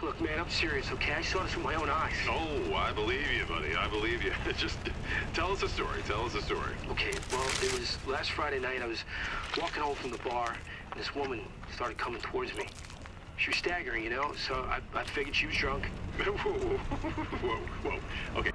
Look, man, I'm serious, okay? I saw this with my own eyes. Oh, I believe you, buddy. I believe you. Just tell us a story. Tell us a story. Okay, well, it was last Friday night. I was walking home from the bar, and this woman started coming towards me. She was staggering, you know, so I, I figured she was drunk. whoa, whoa, whoa, whoa. Okay.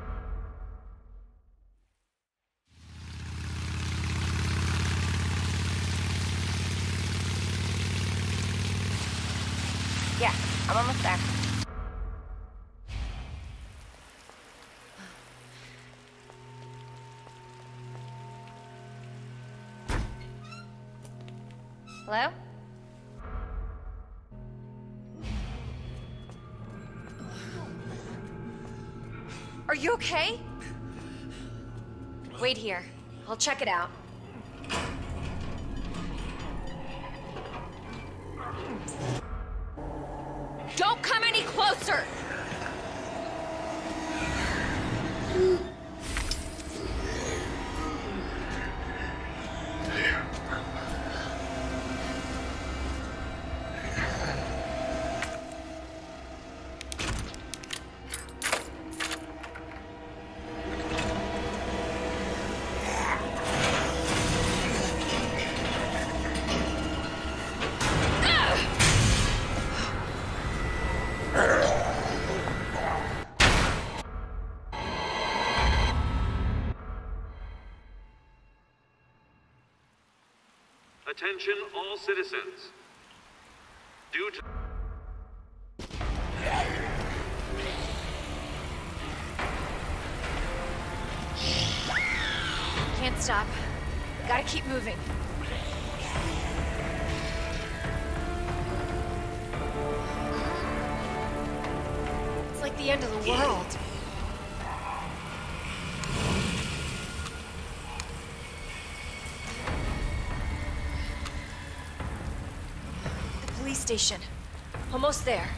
Check it out. Attention, all citizens. Station. Almost there.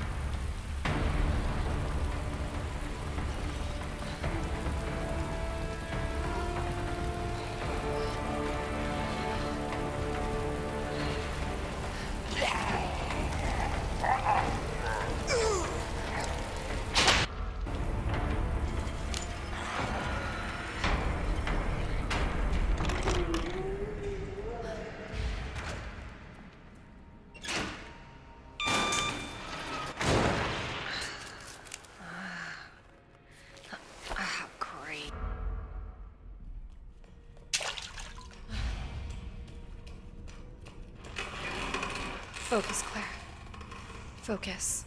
Focus.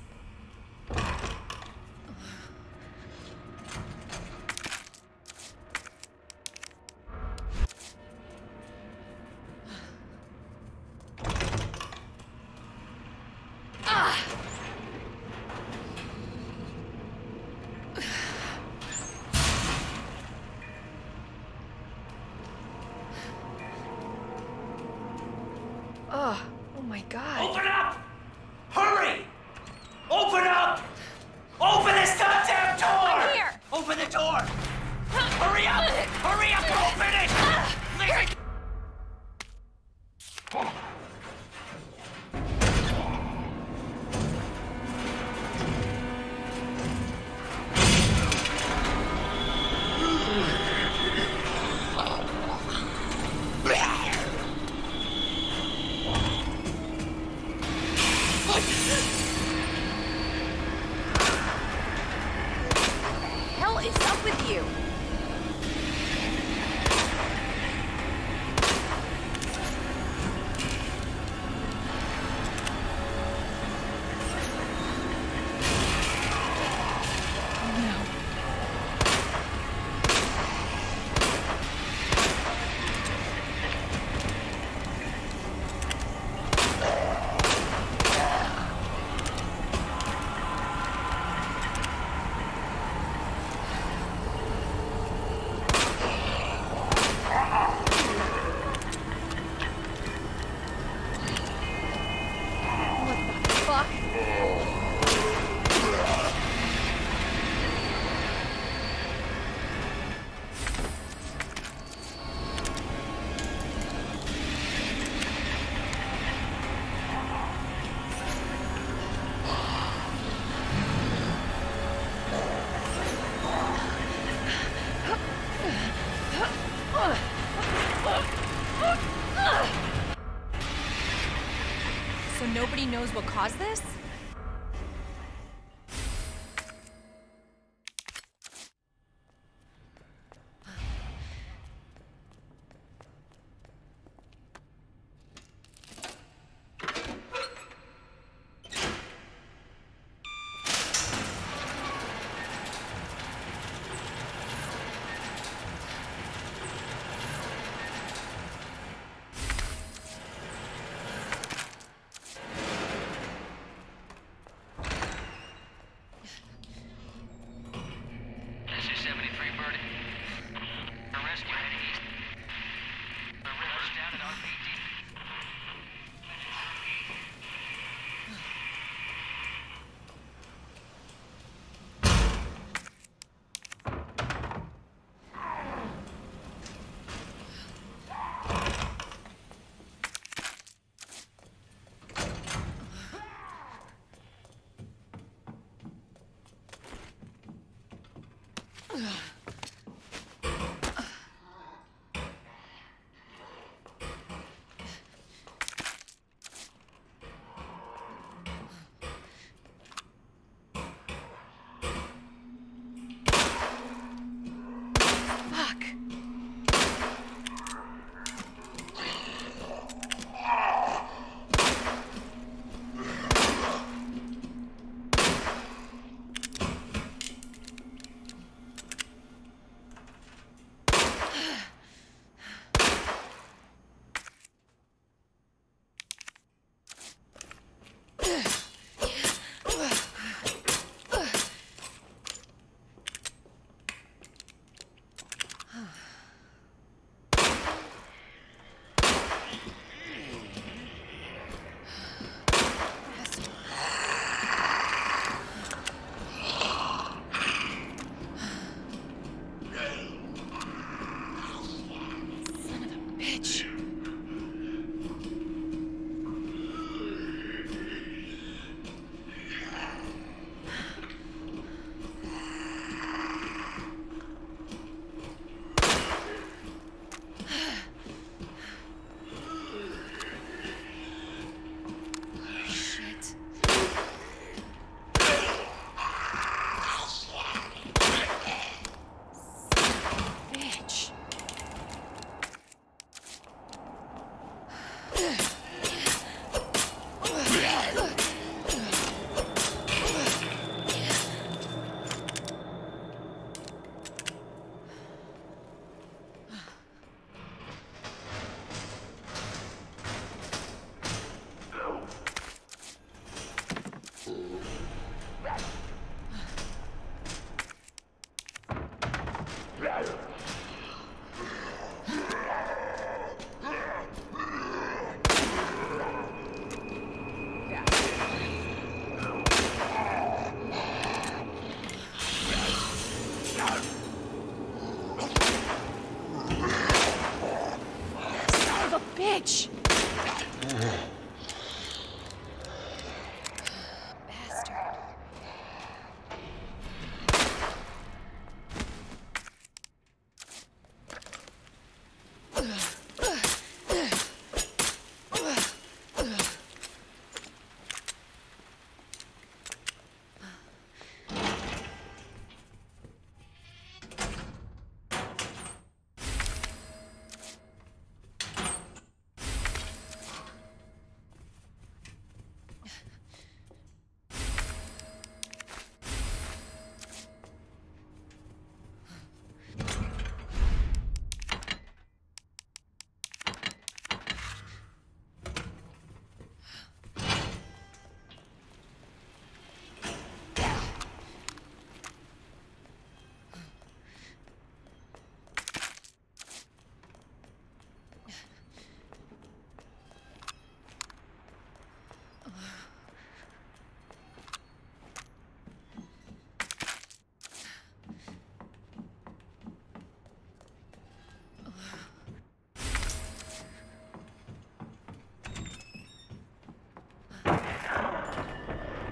This? This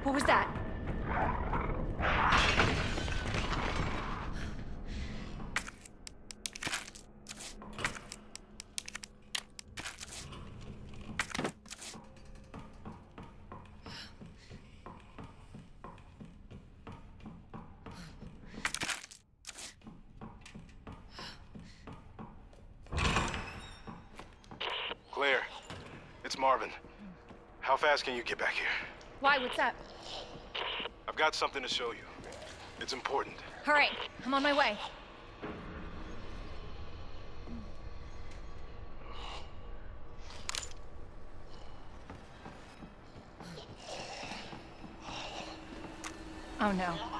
What was that? Claire, it's Marvin. How fast can you get back here? Why, what's up? I've got something to show you. It's important. All right, I'm on my way. Oh no.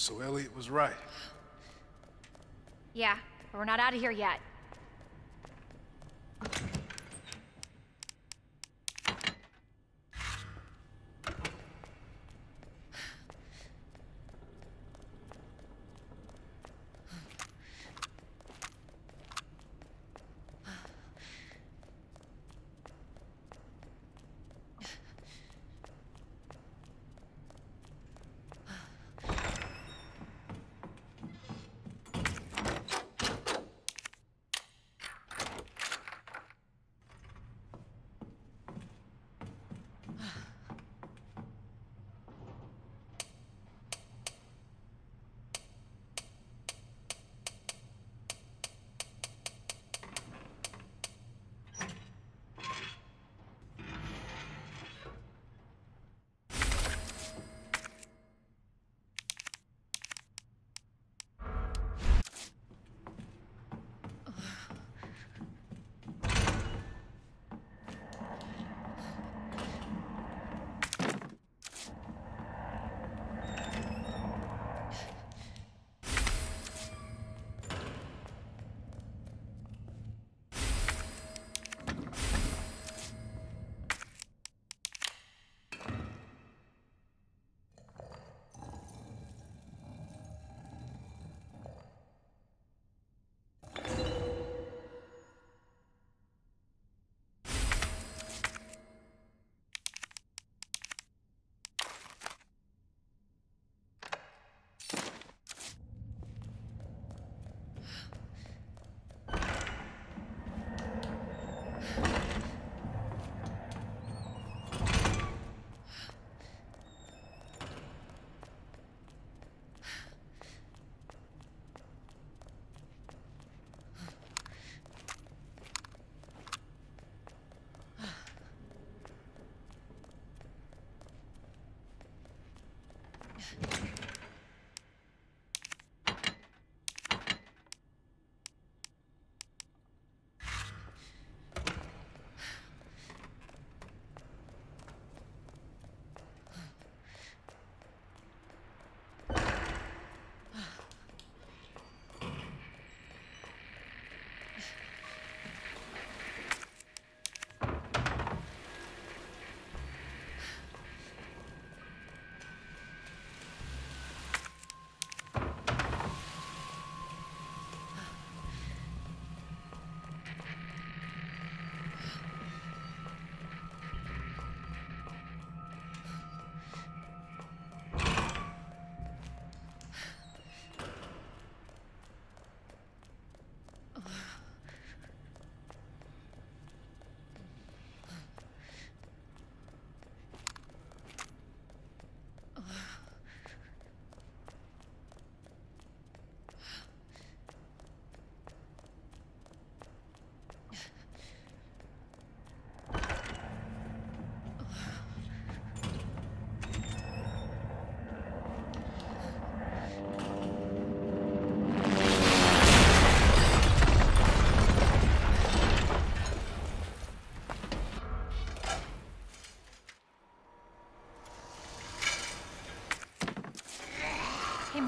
So Elliot was right. Yeah, but we're not out of here yet.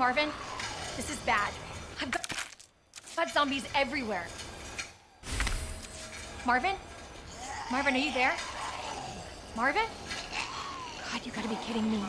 Marvin, this is bad. I've got, got zombies everywhere. Marvin? Marvin, are you there? Marvin? God, you gotta be kidding me.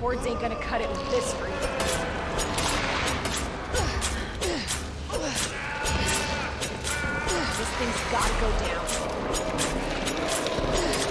Cords ain't gonna cut it with this freak. This thing's gotta go down.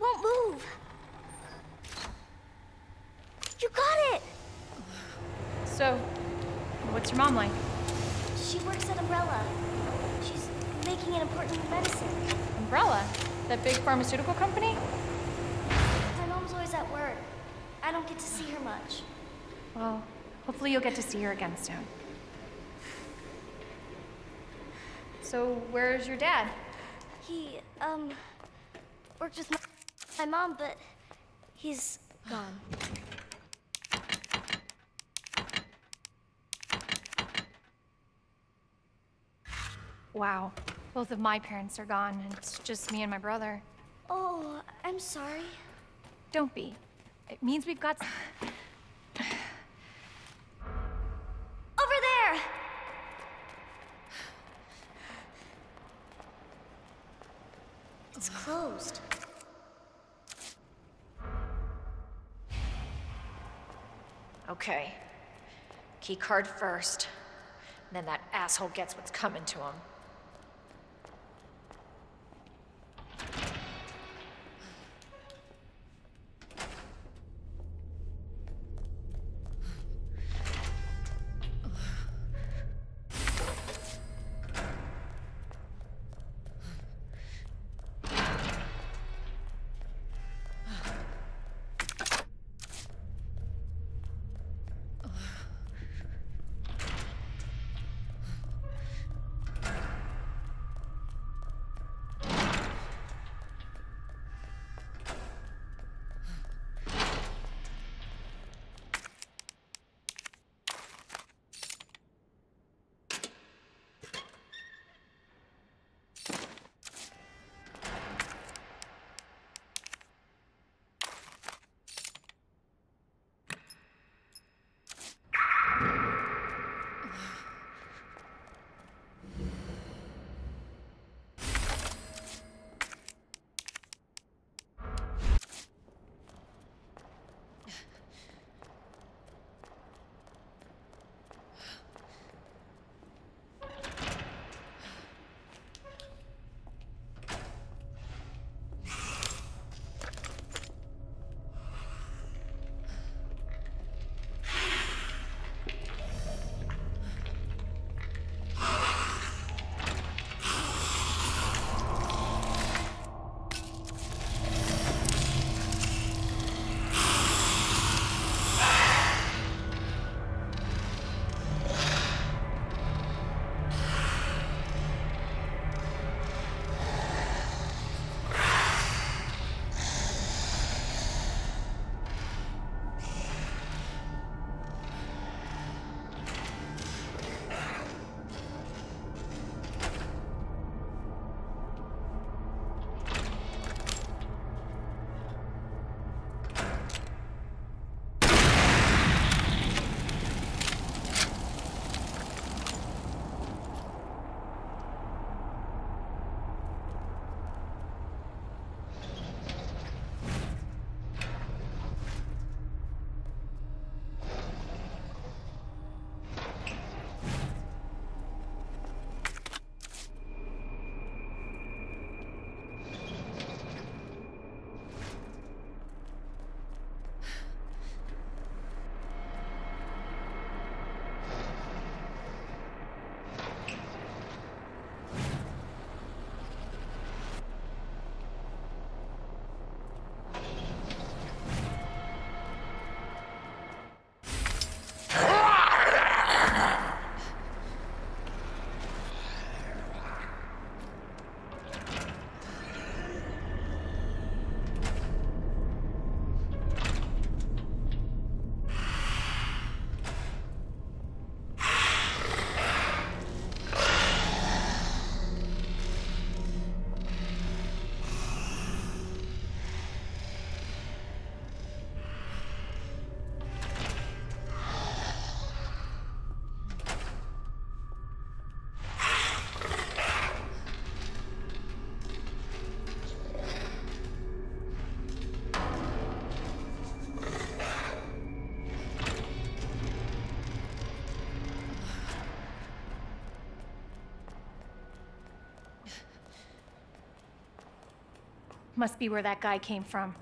Won't move. You got it! So, what's your mom like? She works at Umbrella. She's making an important medicine. Umbrella? That big pharmaceutical company? My mom's always at work. I don't get to see her much. Well, hopefully you'll get to see her again soon. So, where's your dad? He, um, worked with my, my mom, but he's gone. Wow. Both of my parents are gone, and it's just me and my brother. Oh, I'm sorry. Don't be. It means we've got. Key card first. Then that asshole gets what's coming to him. Must be where that guy came from.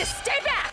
Jesus, stay back!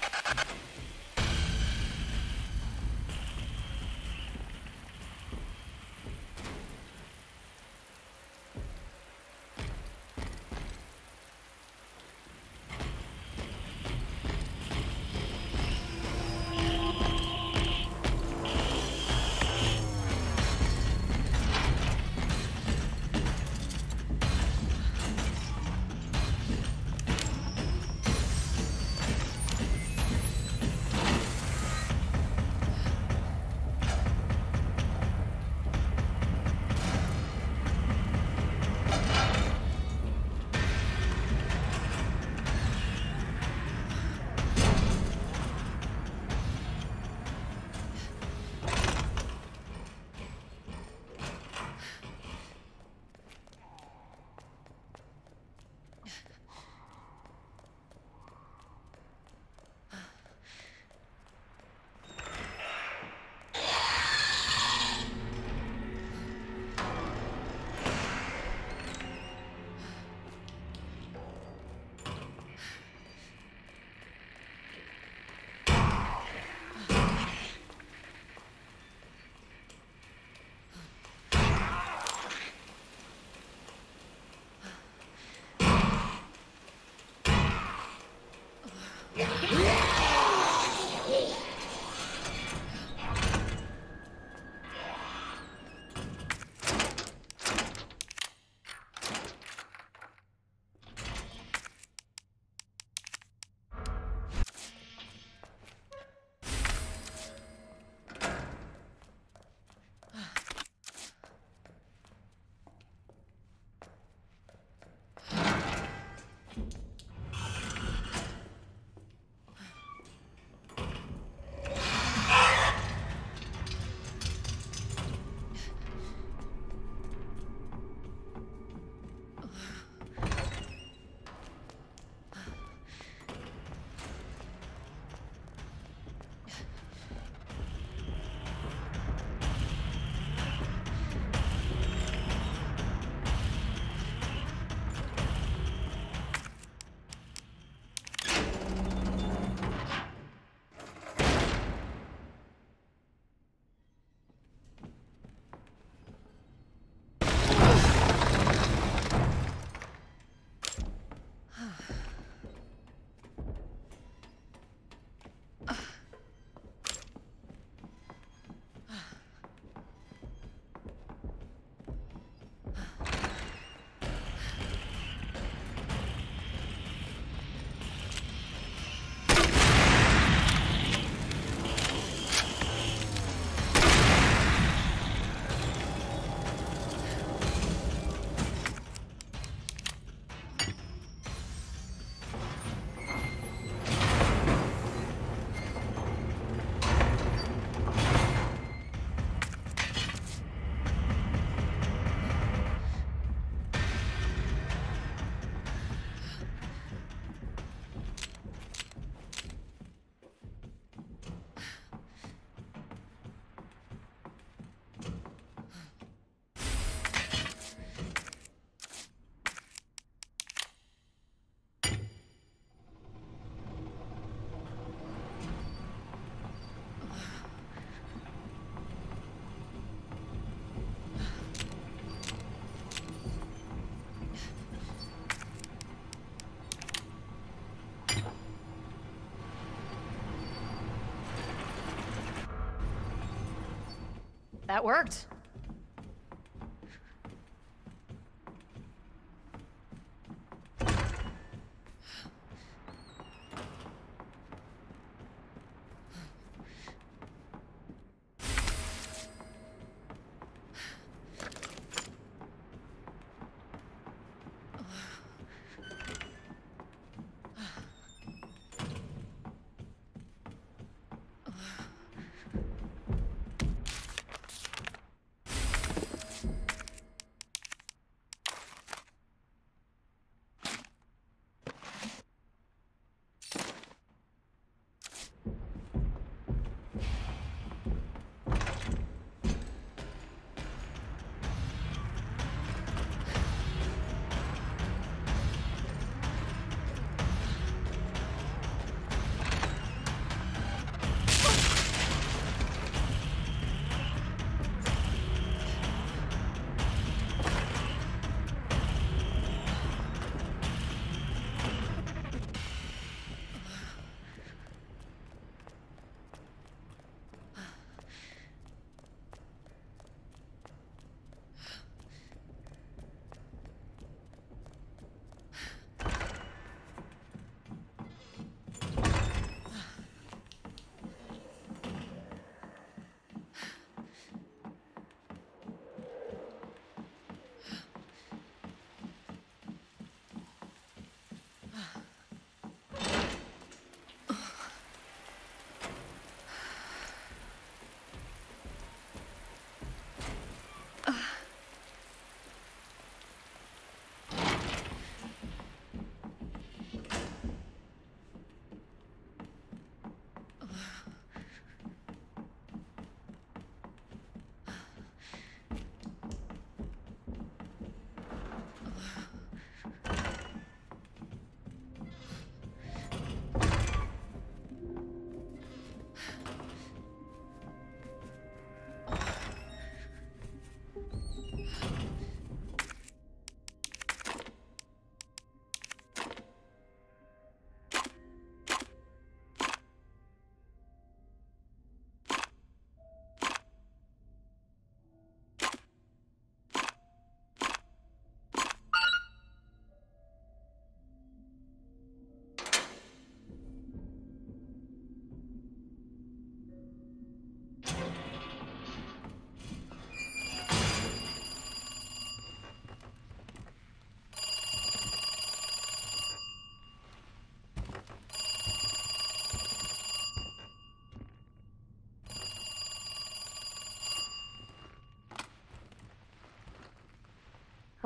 That worked.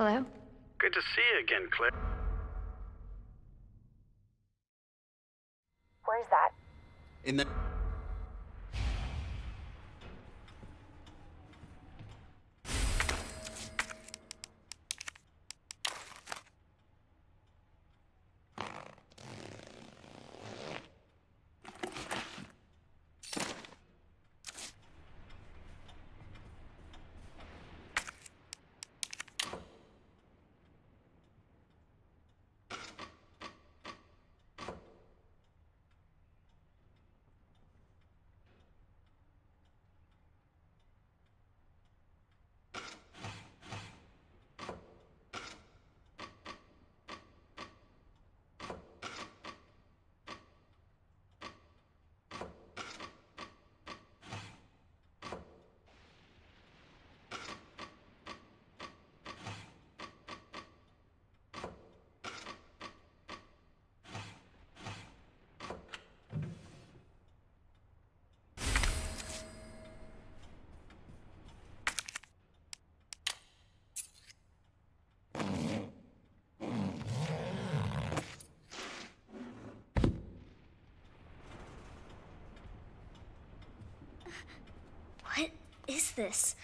Hello? Good to see you again, Claire. Is this?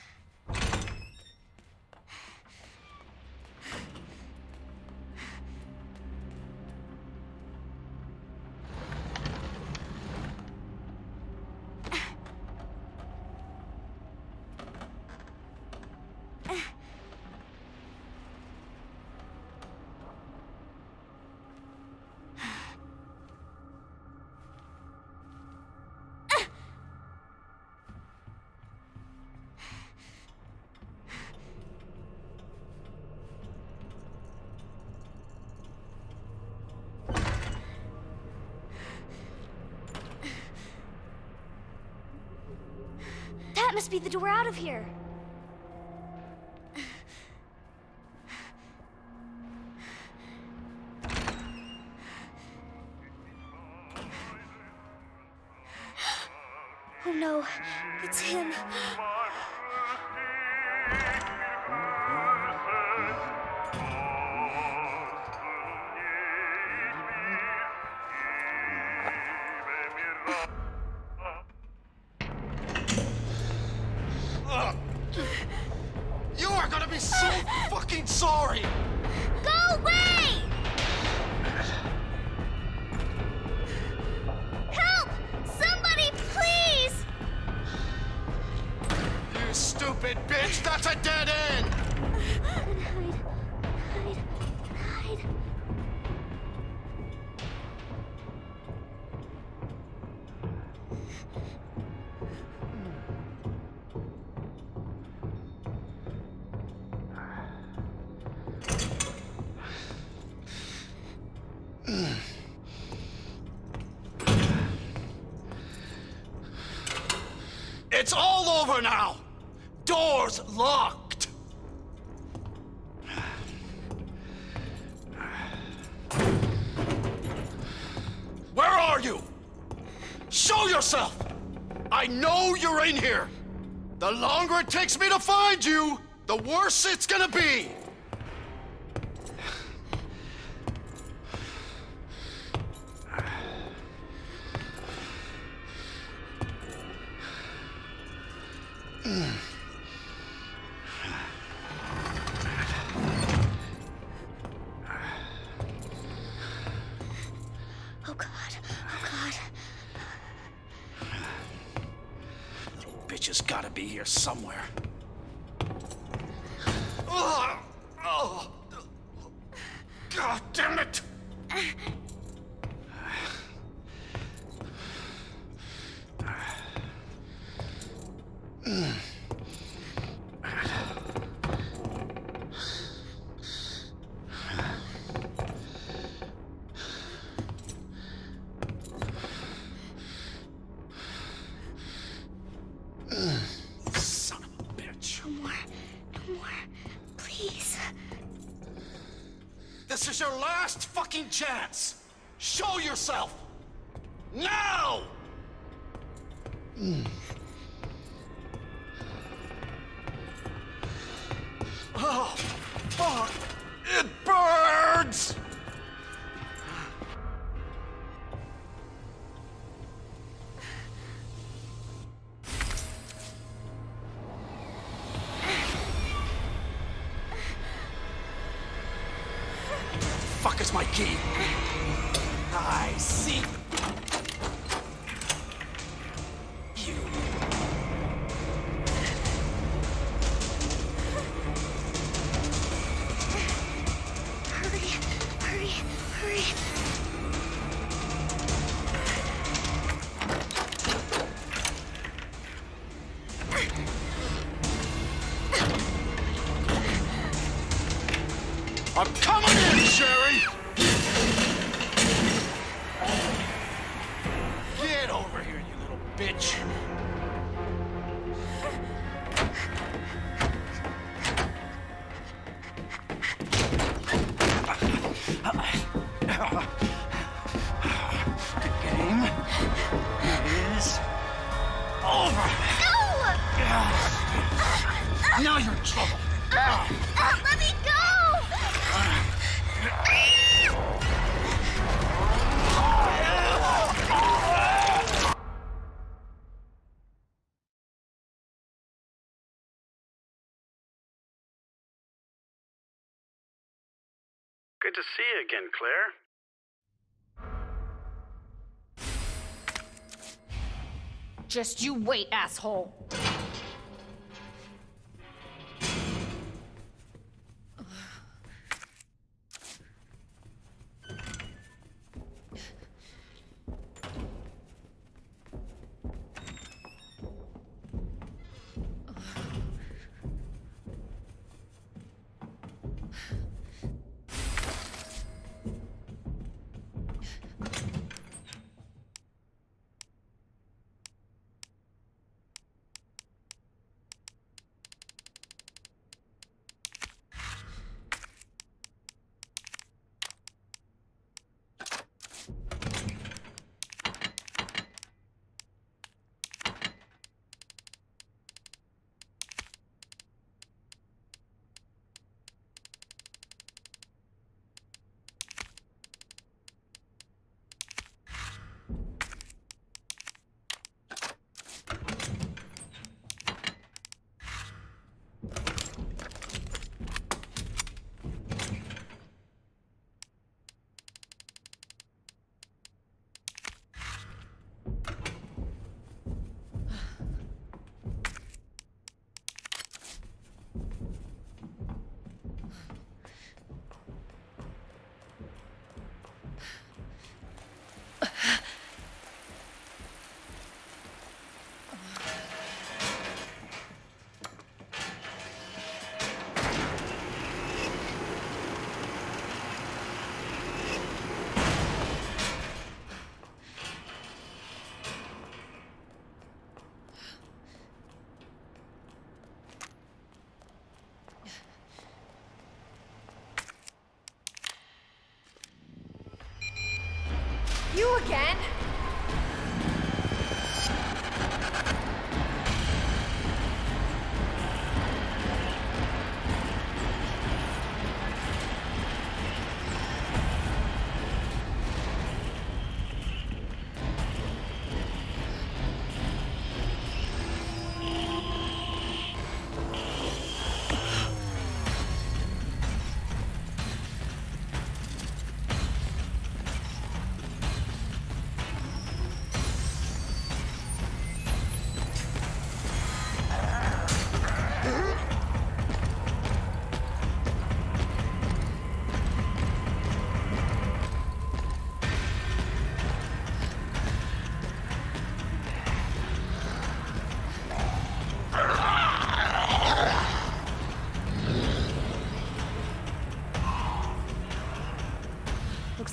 must be the door out of here. oh no, it's him. Key. to see you again, Claire. Just you wait, asshole.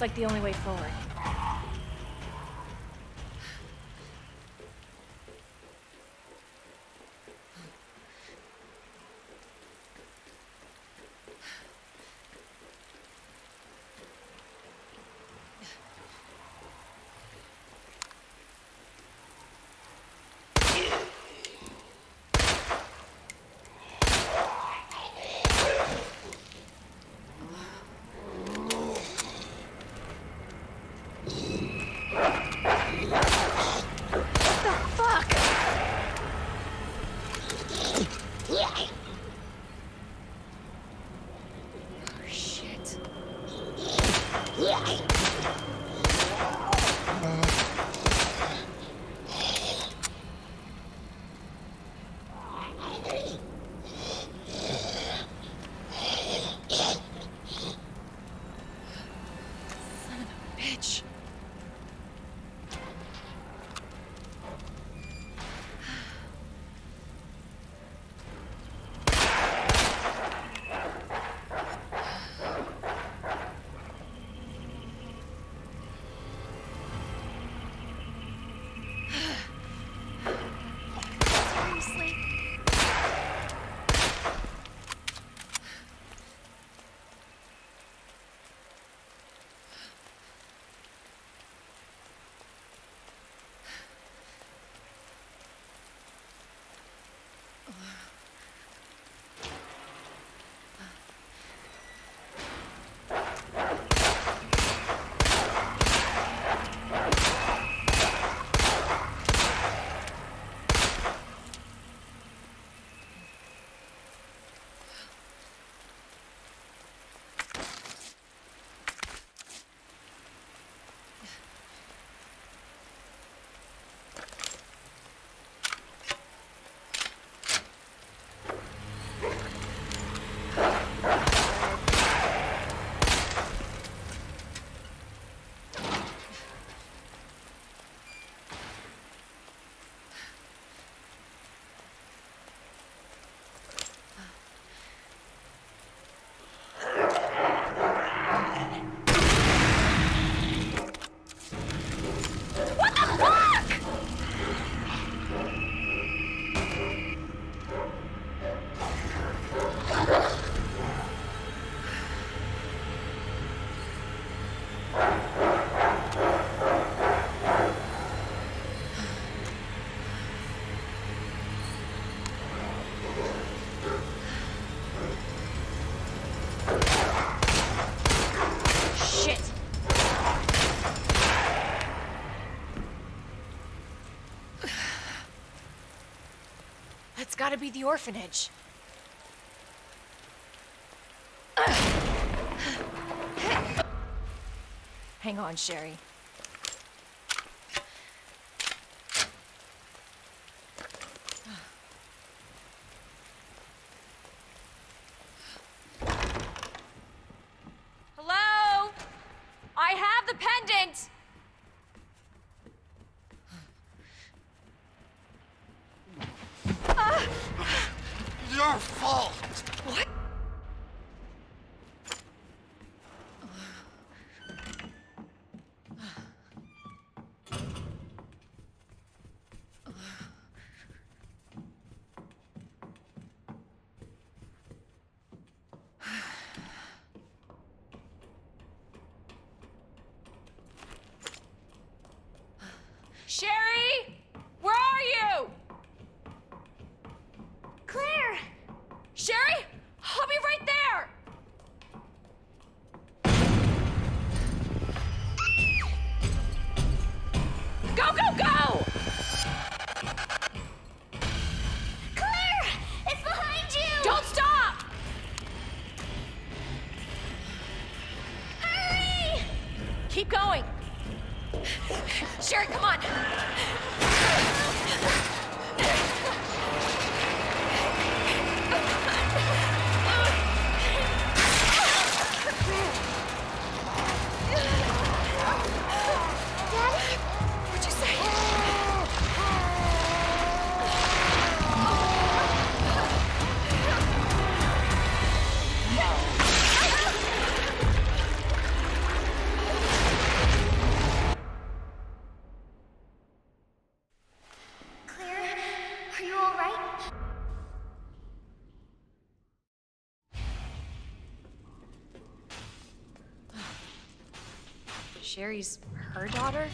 Like the only way forward. Be the orphanage. Hang on, Sherry. Sherry's her daughter?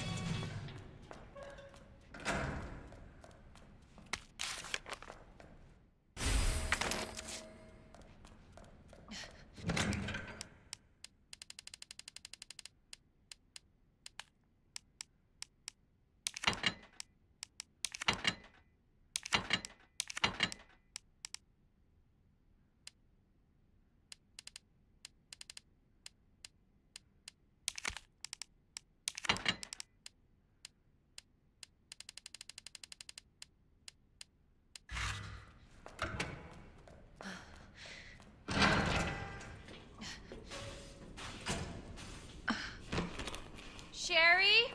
Sherry?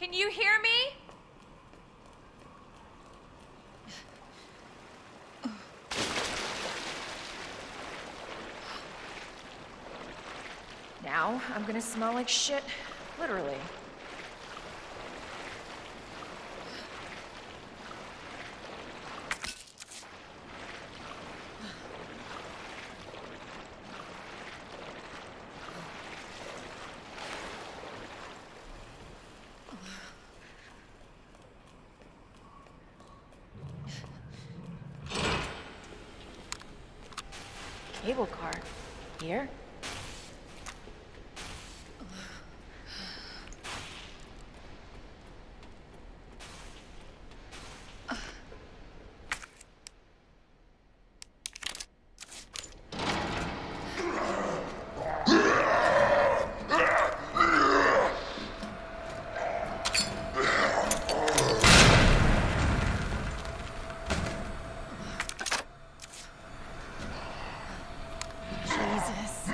Can you hear me? Now I'm gonna smell like shit, literally. Cable car. Here? Jesus.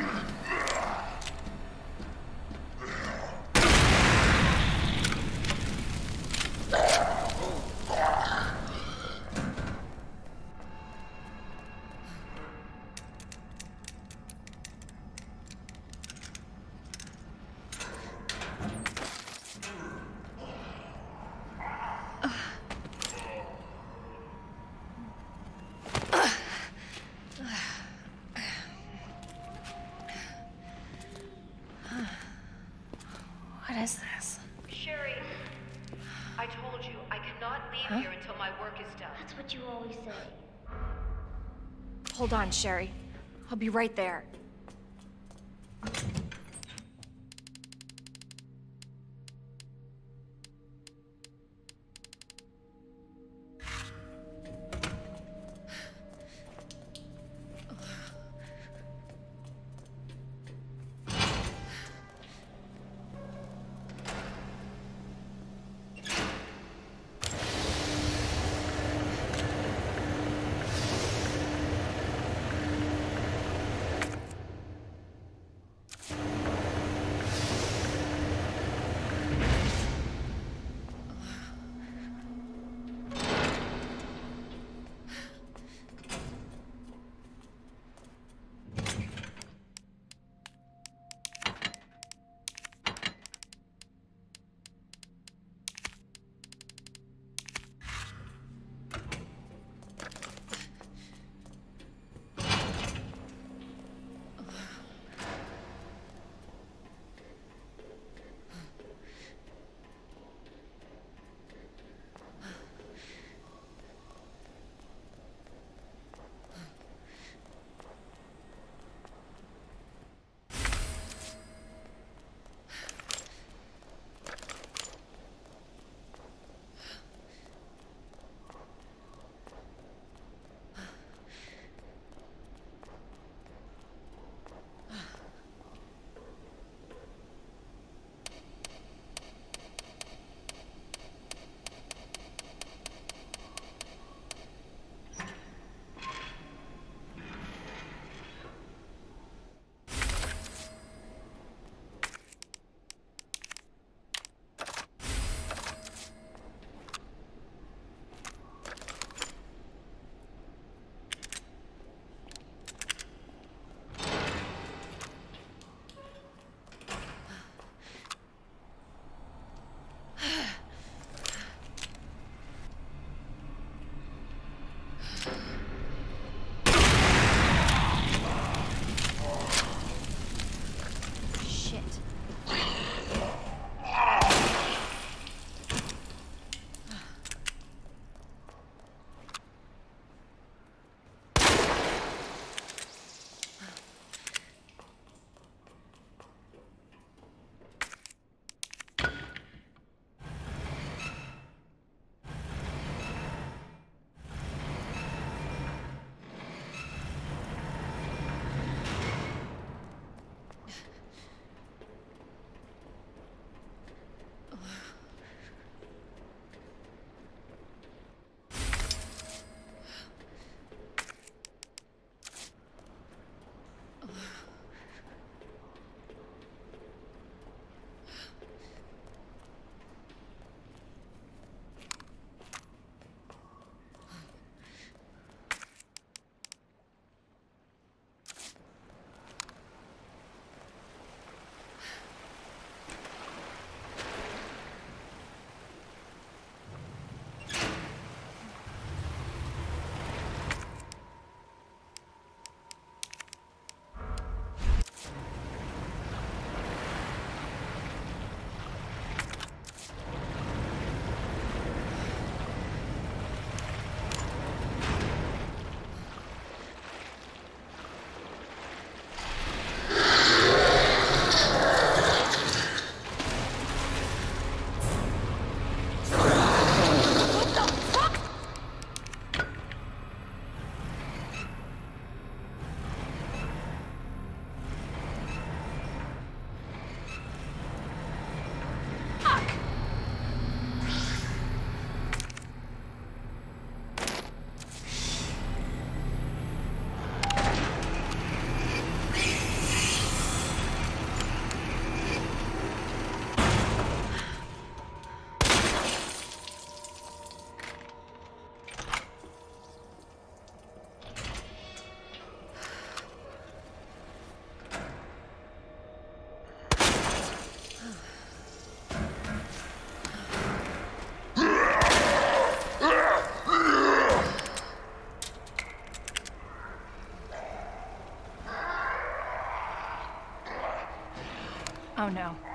What is this? Sherry, I told you, I cannot leave here until my work is done. That's what you always say. Hold on, Sherry. I'll be right there. Oh no.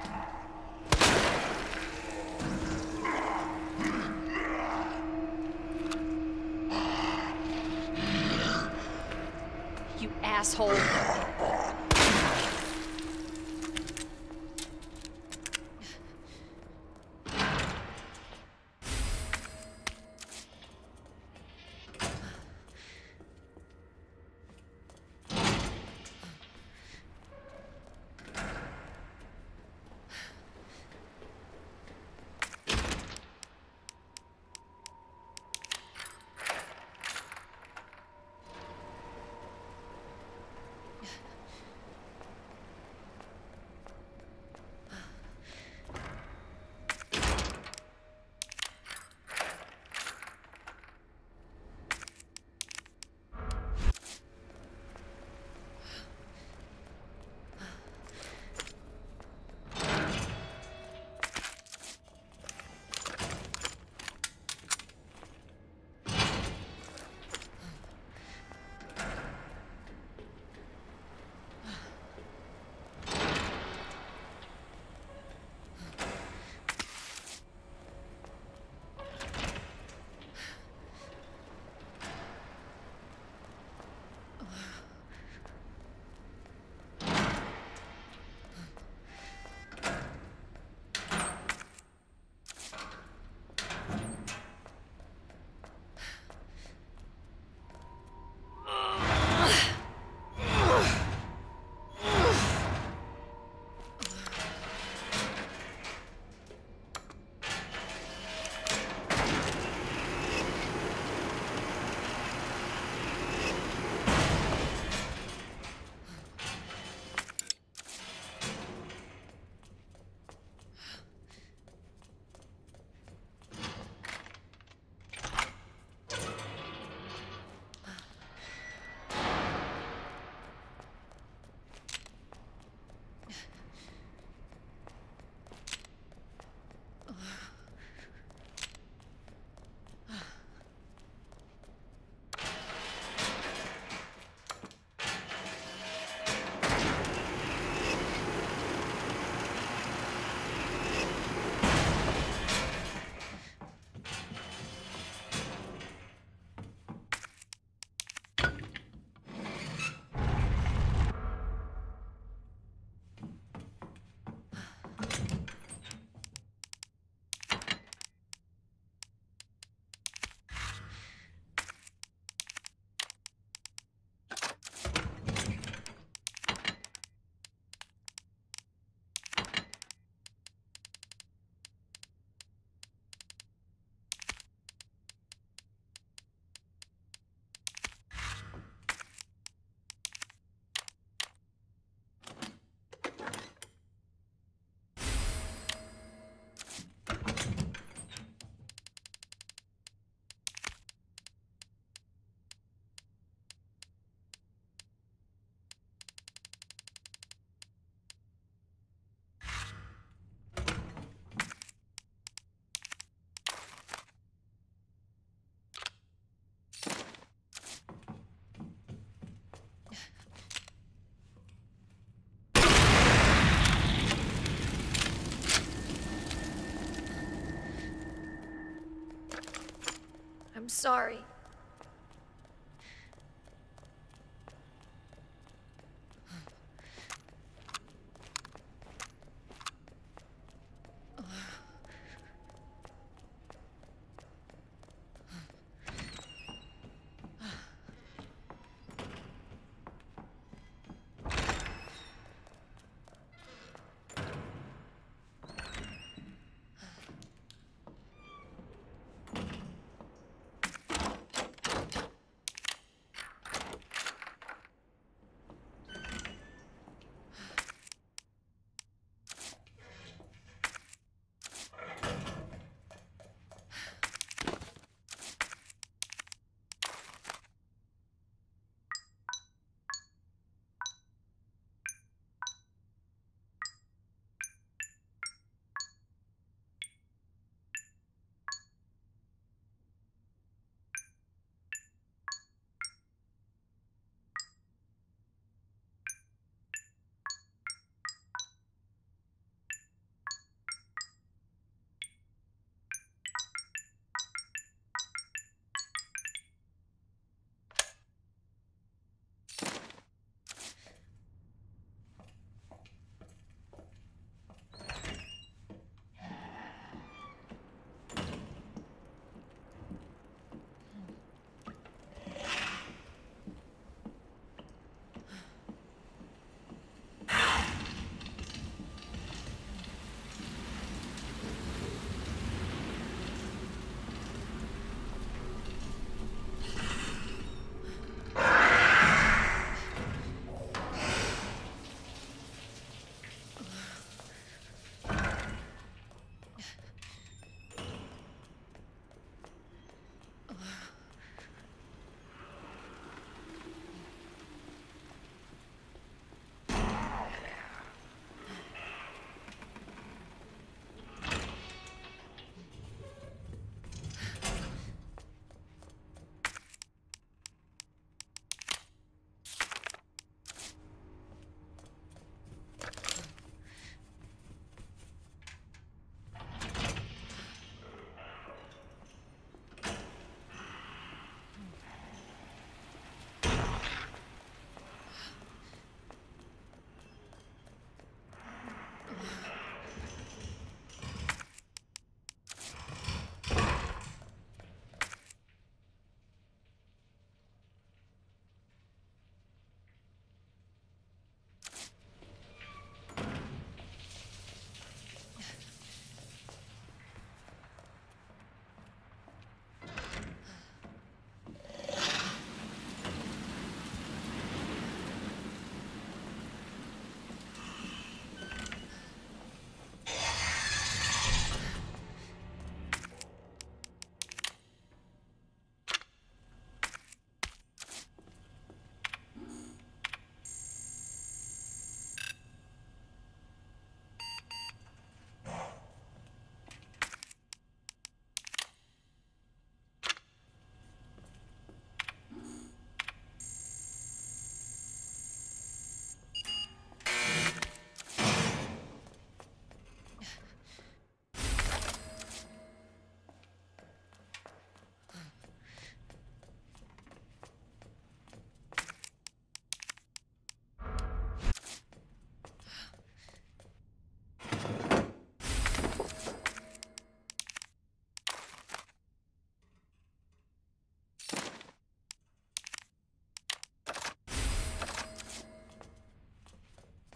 Sorry.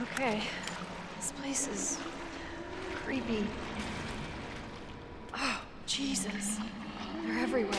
Okay. This place is creepy. Oh, Jesus. They're everywhere.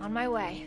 On my way.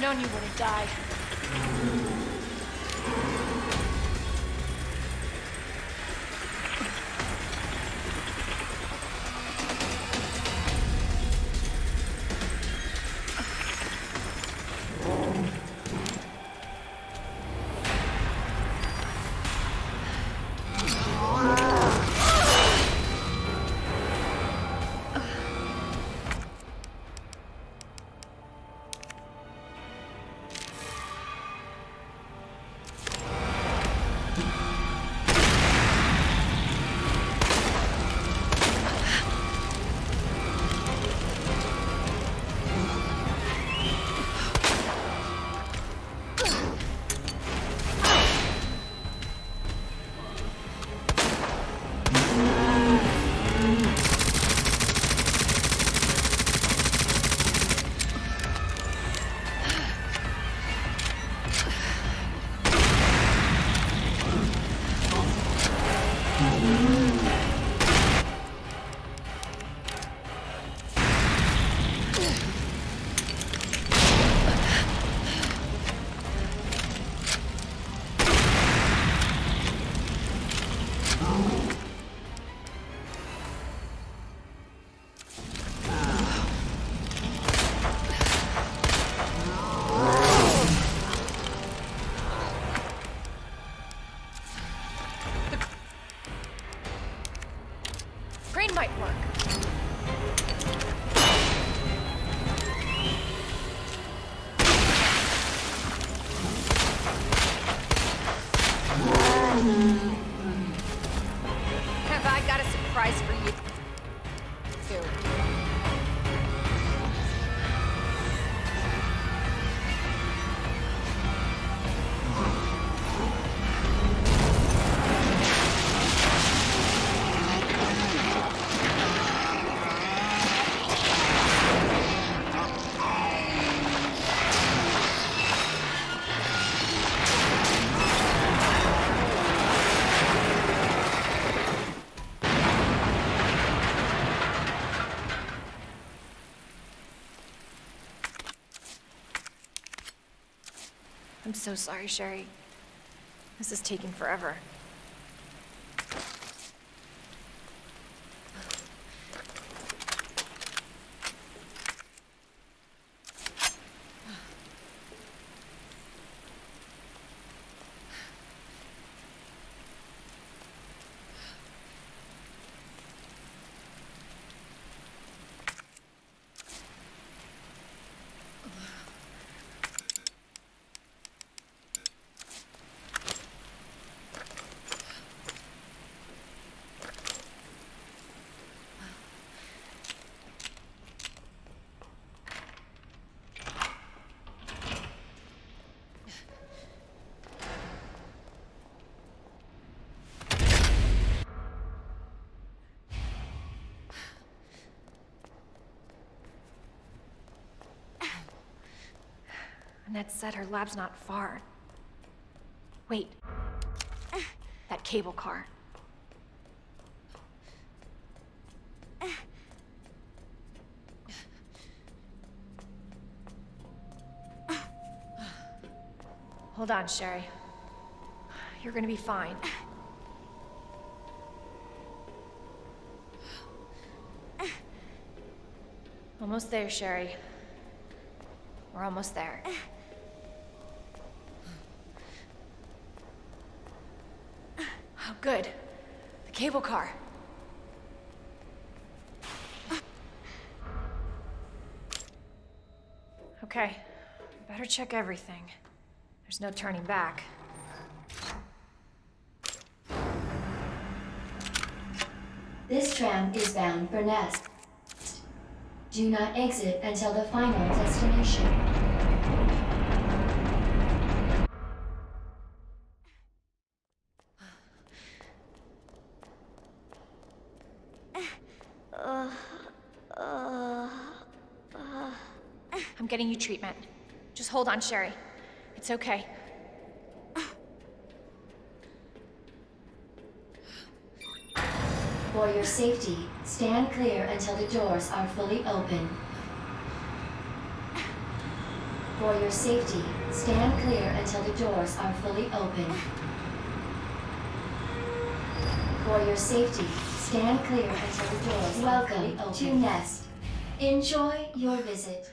Known you would have died. So sorry, Sherry. This is taking forever. Annette said her lab's not far. Wait. That cable car. Hold on, Sherry. You're gonna be fine. Almost there, Sherry. We're almost there. Oh, good. The cable car. Okay. Better check everything. There's no turning back. This tram is bound for Nest. Do not exit until the final destination. Hold on, Sherry. It's okay. For your safety, stand clear until the doors are fully open. For your safety, stand clear until the doors are fully open. For your safety, stand clear until the doors Welcome are fully open. to Nest. Enjoy your visit.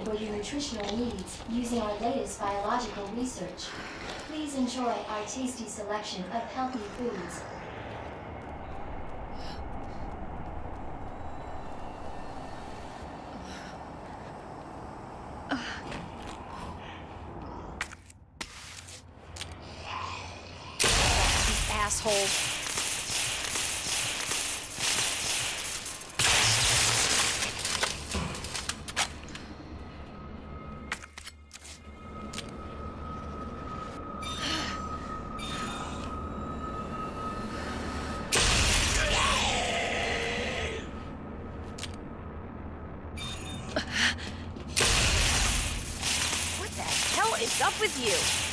For your nutritional needs using our latest biological research. Please enjoy our tasty selection of healthy foods. These assholes. with you?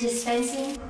Dispensing.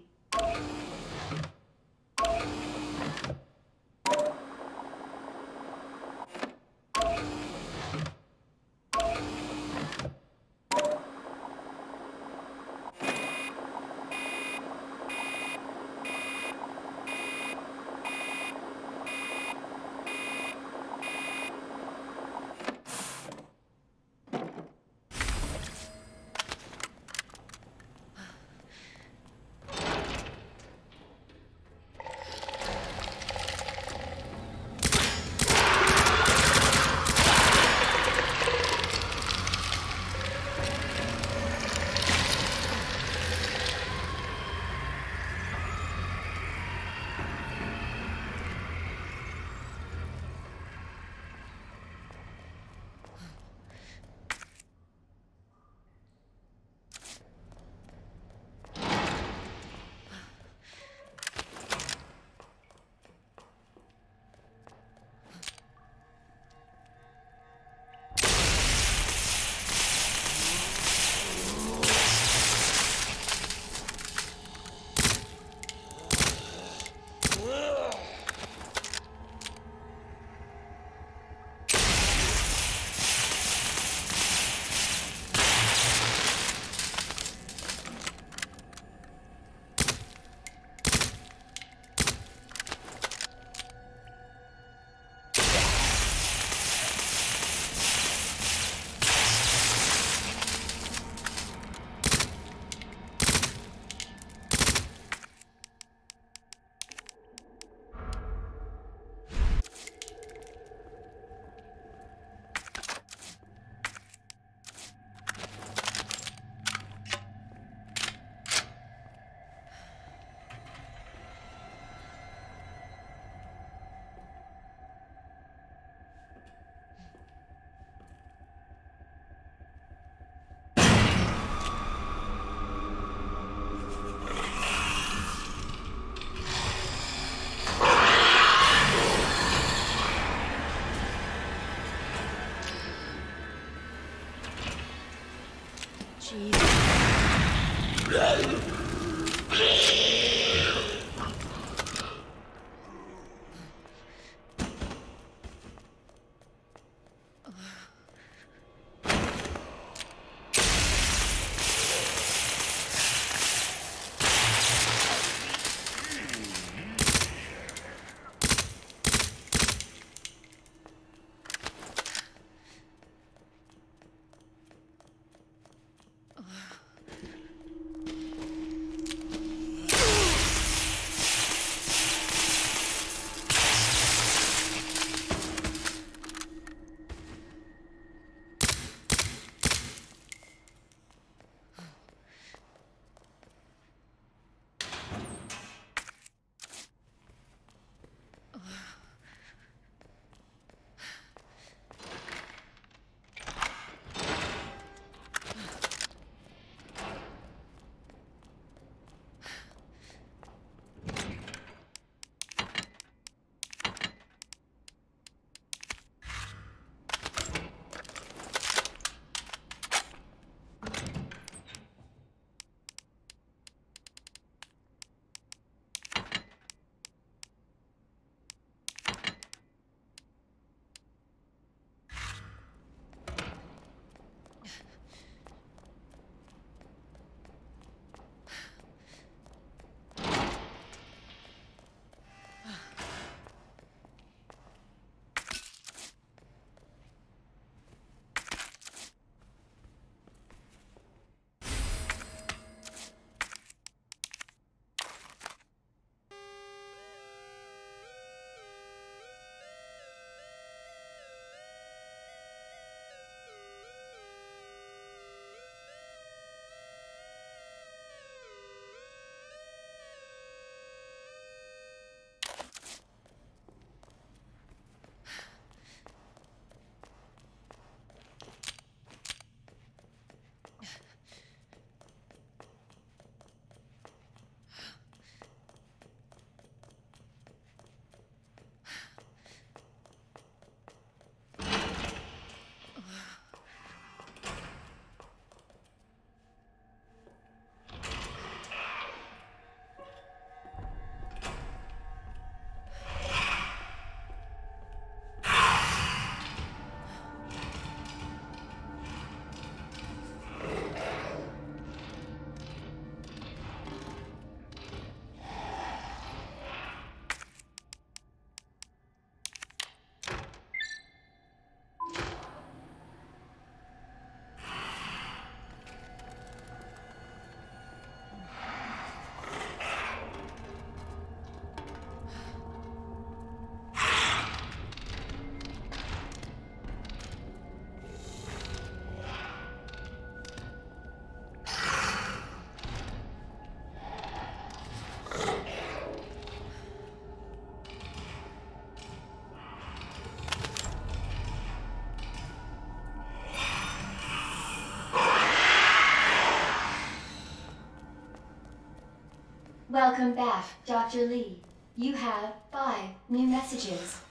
Welcome back, Dr. Lee. You have five new messages.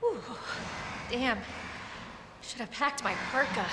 Whew. Damn. Should have packed my parka.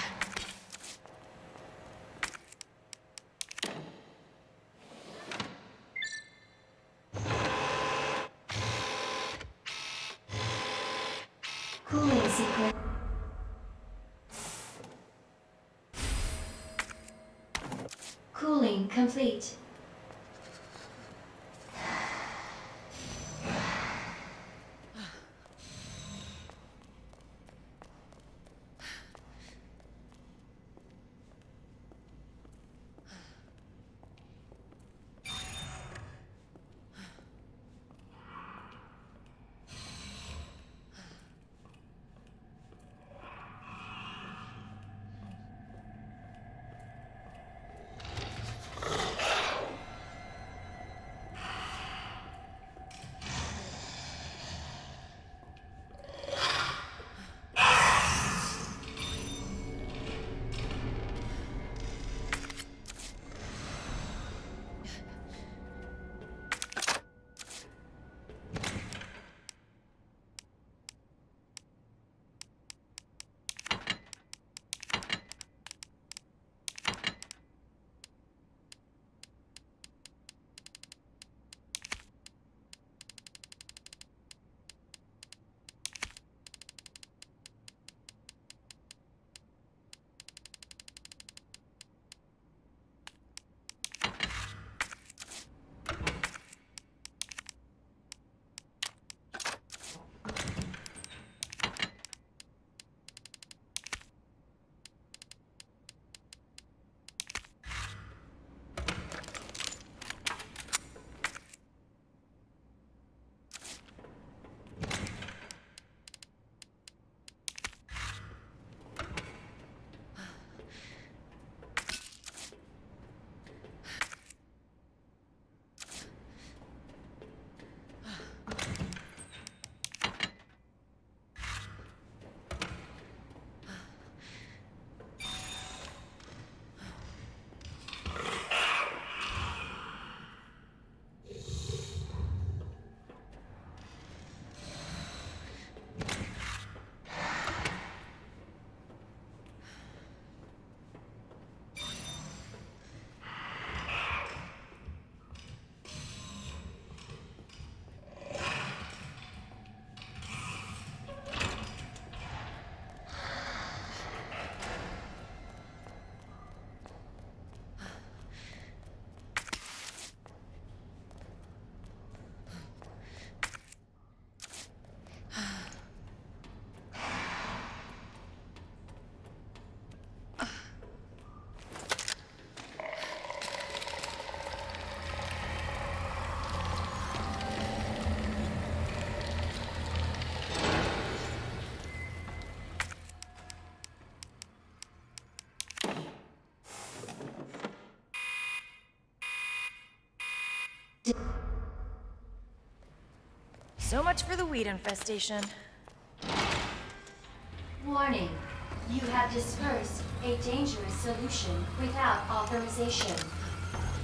So much for the weed infestation. Warning. You have dispersed a dangerous solution without authorization.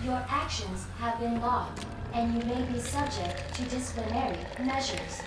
Your actions have been logged, and you may be subject to disciplinary measures.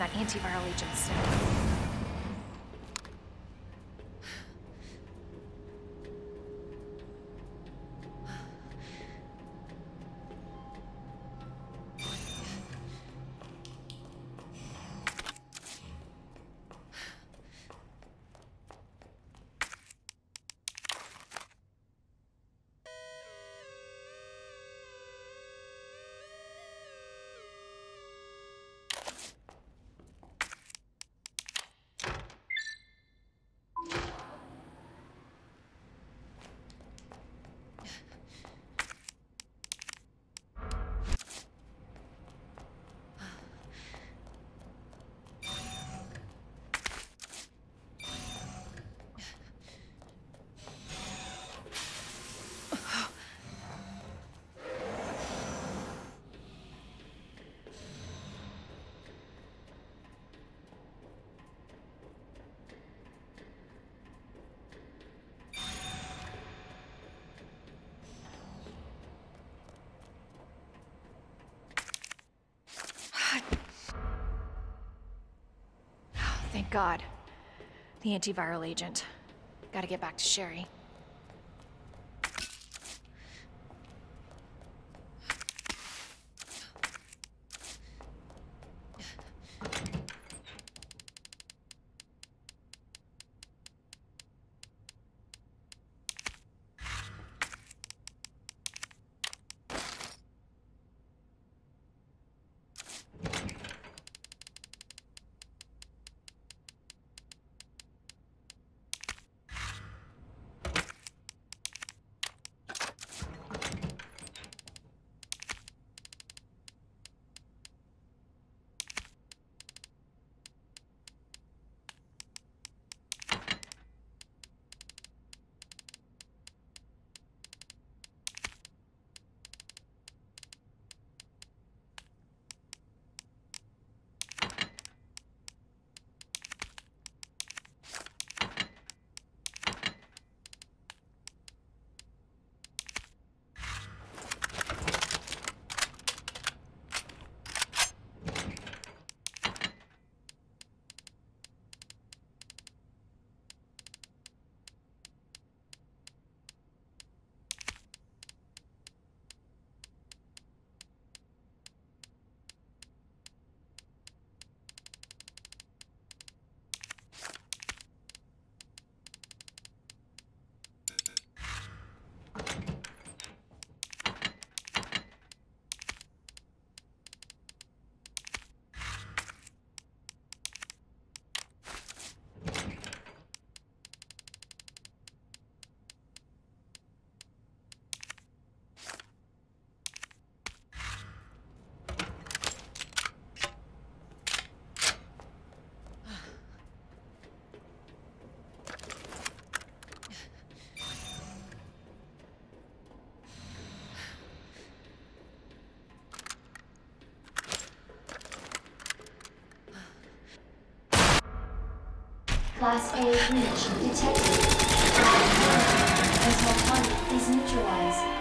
That antiviral agent soon. God. The antiviral agent. Gotta get back to Sherry. Class A breach detected. Target is neutralized.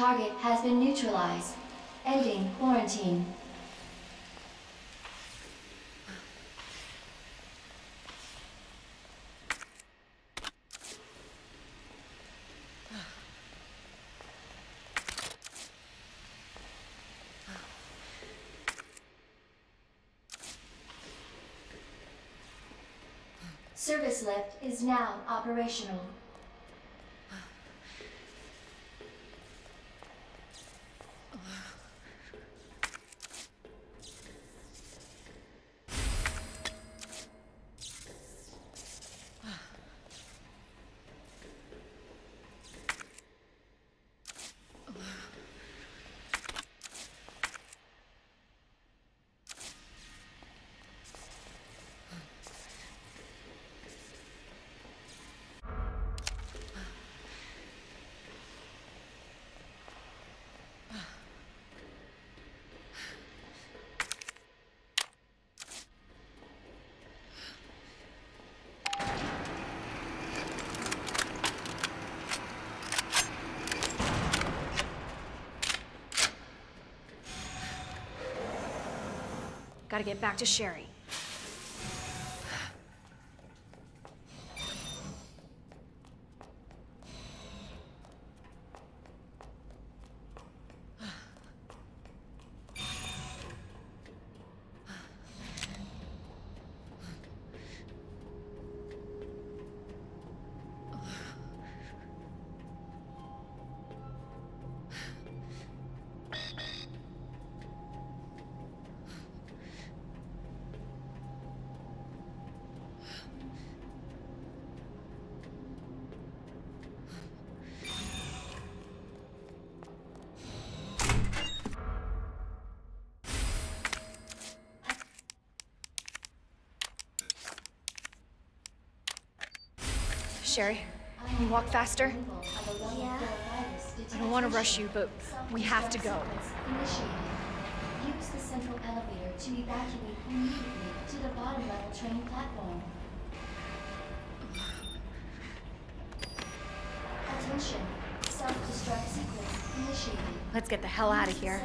Target has been neutralized. Ending quarantine. Service lift is now operational. Gotta get back to Sherry. Sherry, can you walk faster? Yeah. I don't want to rush you, but we have to go. Use the central elevator to evacuate immediately to the bottom level train platform. Attention. Self-destruct sequence initiated. Let's get the hell out of Use the here.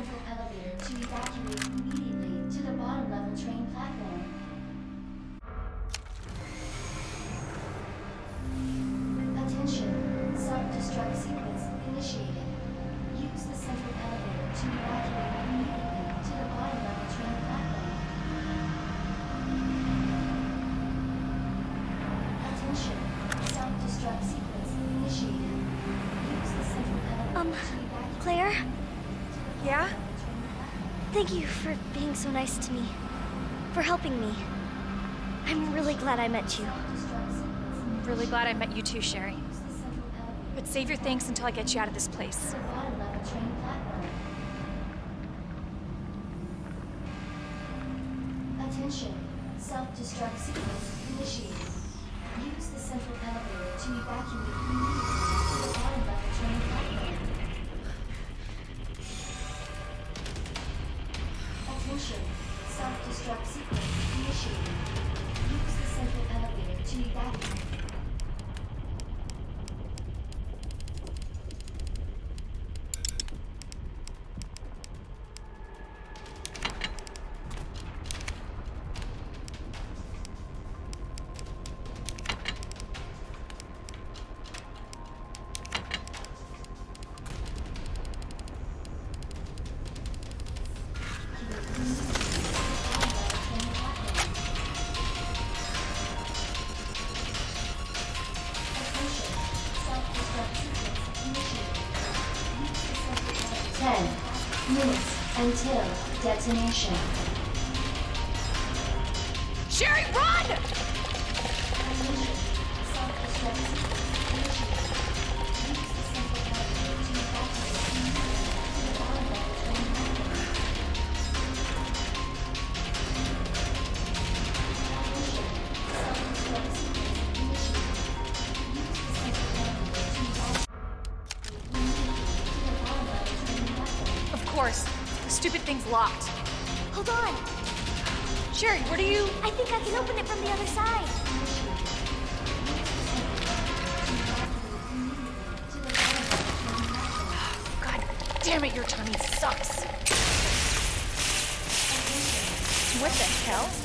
Being so nice to me. For helping me. I'm really glad I met you. I'm really glad I met you too, Sherry. But save your thanks until I get you out of this place. Until detonation. Your tummy sucks. What the hell?